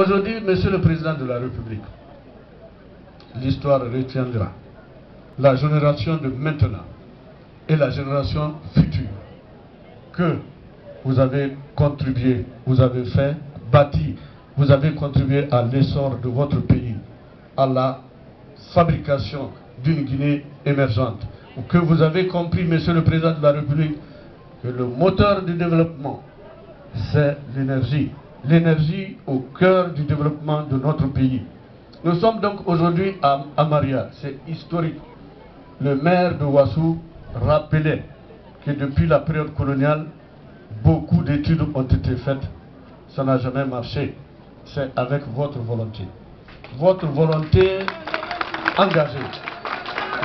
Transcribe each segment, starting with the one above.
Aujourd'hui, Monsieur le Président de la République, l'histoire retiendra la génération de maintenant et la génération future que vous avez contribué, vous avez fait, bâti, vous avez contribué à l'essor de votre pays, à la fabrication d'une Guinée émergente, que vous avez compris, Monsieur le Président de la République, que le moteur du développement, c'est l'énergie. L'énergie au cœur du développement de notre pays. Nous sommes donc aujourd'hui à Amaria, c'est historique. Le maire de Ouassou rappelait que depuis la période coloniale, beaucoup d'études ont été faites. Ça n'a jamais marché. C'est avec votre volonté. Votre volonté engagée.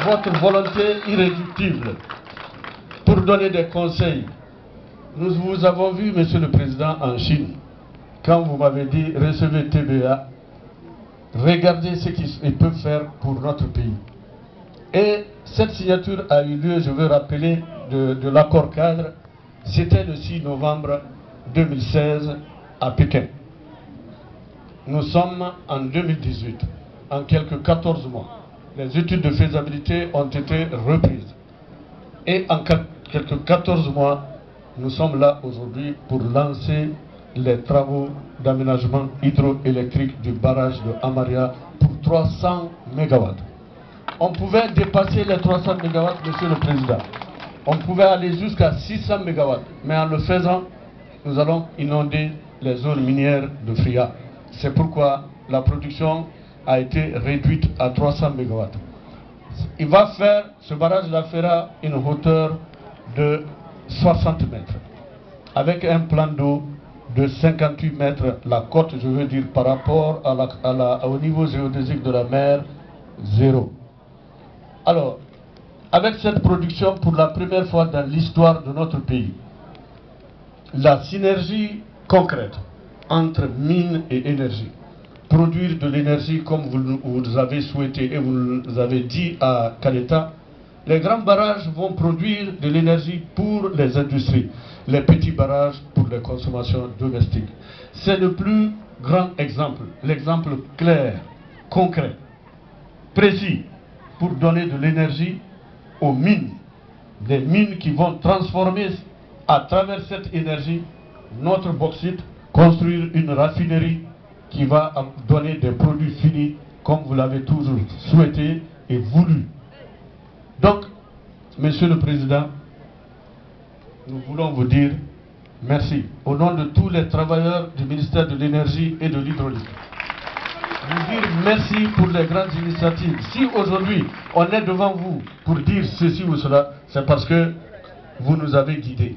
Votre volonté irréductible pour donner des conseils. Nous vous avons vu, Monsieur le Président, en Chine, quand vous m'avez dit recevez TVA, regardez ce qu'ils peuvent faire pour notre pays. Et cette signature a eu lieu, je veux rappeler, de, de l'accord cadre, c'était le 6 novembre 2016 à Pékin. Nous sommes en 2018, en quelques 14 mois. Les études de faisabilité ont été reprises. Et en quelques 14 mois, nous sommes là aujourd'hui pour lancer les travaux d'aménagement hydroélectrique du barrage de Amaria pour 300 MW. On pouvait dépasser les 300 MW, Monsieur le Président. On pouvait aller jusqu'à 600 MW. Mais en le faisant, nous allons inonder les zones minières de Fria. C'est pourquoi la production a été réduite à 300 MW. Il va faire, ce barrage-là fera une hauteur de 60 mètres, avec un plan d'eau de 58 mètres, la côte, je veux dire, par rapport à la, au niveau géodésique de la mer, zéro. Alors, avec cette production, pour la première fois dans l'histoire de notre pays, la synergie concrète entre mine et énergie, produire de l'énergie comme vous, vous avez souhaité et vous avez dit à Caleta, les grands barrages vont produire de l'énergie pour les industries, les petits barrages les consommations domestiques. C'est le plus grand exemple, l'exemple clair, concret, précis, pour donner de l'énergie aux mines. Des mines qui vont transformer à travers cette énergie notre bauxite, construire une raffinerie qui va donner des produits finis comme vous l'avez toujours souhaité et voulu. Donc, Monsieur le Président, nous voulons vous dire merci au nom de tous les travailleurs du ministère de l'Énergie et de l'Hydraulique. Vous dire merci pour les grandes initiatives. Si aujourd'hui on est devant vous pour dire ceci ou cela, c'est parce que vous nous avez guidés.